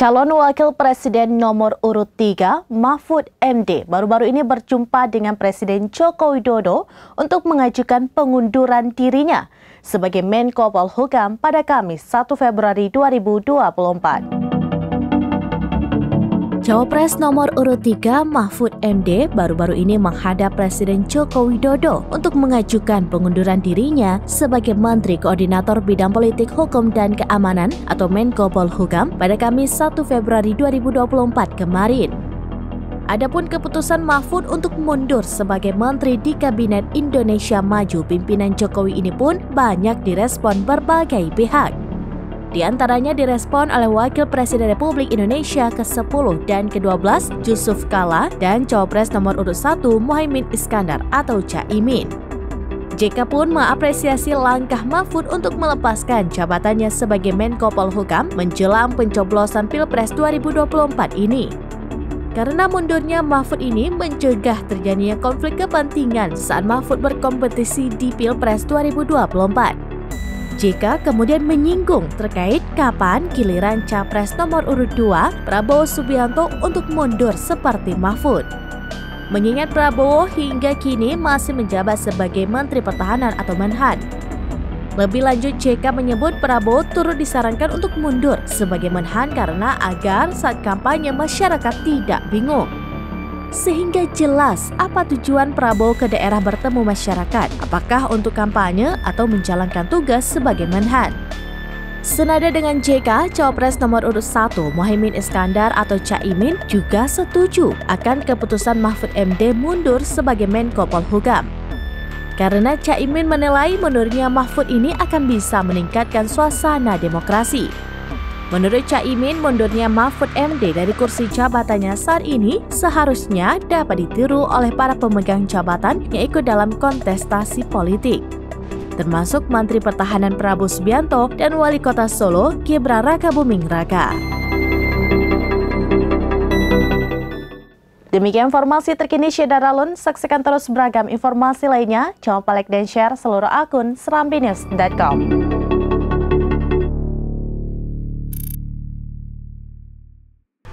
Calon Wakil Presiden nomor urut 3, Mahfud MD, baru-baru ini berjumpa dengan Presiden Joko Widodo untuk mengajukan pengunduran dirinya sebagai Menko Polhukam pada Kamis 1 Februari 2024. Cawapres nomor urut 3 Mahfud MD baru-baru ini menghadap Presiden Joko Widodo untuk mengajukan pengunduran dirinya sebagai Menteri Koordinator Bidang Politik Hukum dan Keamanan atau Menko Polhukam pada Kamis 1 Februari 2024 kemarin. Adapun keputusan Mahfud untuk mundur sebagai menteri di Kabinet Indonesia Maju pimpinan Jokowi ini pun banyak direspon berbagai pihak. Di antaranya direspon oleh Wakil Presiden Republik Indonesia ke-10 dan ke-12 Yusuf Kala dan Cawapres nomor urut 1 Muhaimin Iskandar atau Caimin. JK pun mengapresiasi langkah Mahfud untuk melepaskan jabatannya sebagai Menko Polhukam menjelang pencoblosan Pilpres 2024 ini. Karena mundurnya Mahfud ini mencegah terjadinya konflik kepentingan saat Mahfud berkompetisi di Pilpres 2024. JK kemudian menyinggung terkait kapan giliran capres nomor urut 2 Prabowo Subianto untuk mundur seperti Mahfud. Mengingat Prabowo hingga kini masih menjabat sebagai Menteri Pertahanan atau Menhan. Lebih lanjut, JK menyebut Prabowo turut disarankan untuk mundur sebagai Menhan karena agar saat kampanye masyarakat tidak bingung sehingga jelas apa tujuan Prabowo ke daerah bertemu masyarakat, apakah untuk kampanye atau menjalankan tugas sebagai menhan. Senada dengan JK, Cawapres nomor urut 1 Mohaimin Iskandar atau Caimin juga setuju akan keputusan Mahfud MD mundur sebagai Menko Polhukam. Karena Caimin menilai mundurnya Mahfud ini akan bisa meningkatkan suasana demokrasi. Menurut Caimin, mundurnya Mahfud MD dari kursi jabatannya saat ini seharusnya dapat ditiru oleh para pemegang jabatan yang ikut dalam kontestasi politik termasuk Menteri Pertahanan Prabowo Subianto dan Wali Kota Solo Gibran Raka Buming Raka. Demikian informasi terkini Syedaralun. Saksikan terus beragam informasi lainnya. Jangan like dan share seluruh akun serambinews.com.